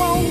won't